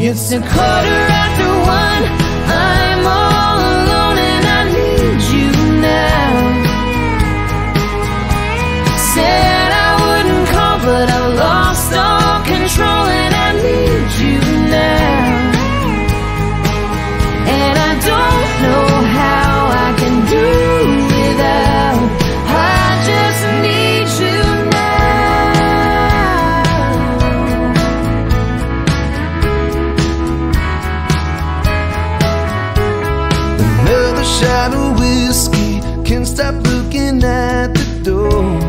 It's a quarter after one. I'm all alone and I need you now. Said I wouldn't call, but I lost all control. shot of whiskey. Can't stop looking at the door.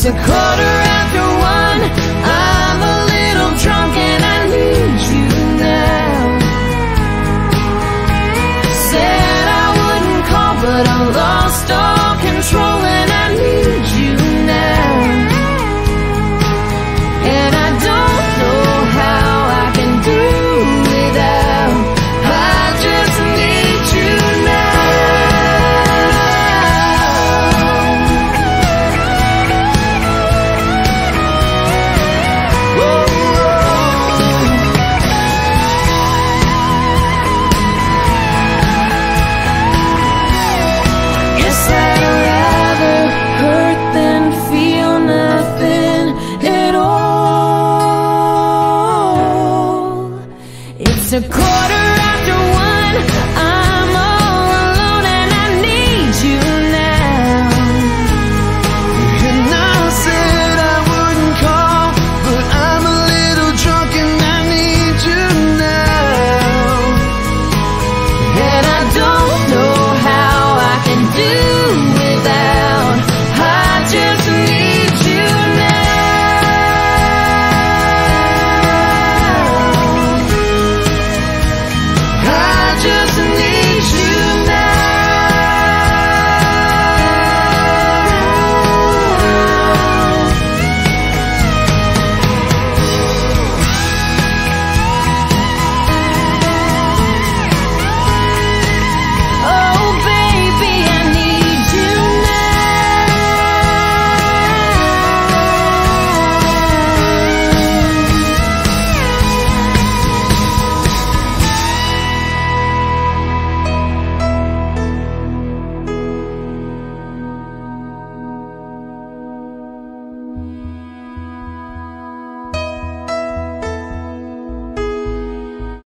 Sẽ cool.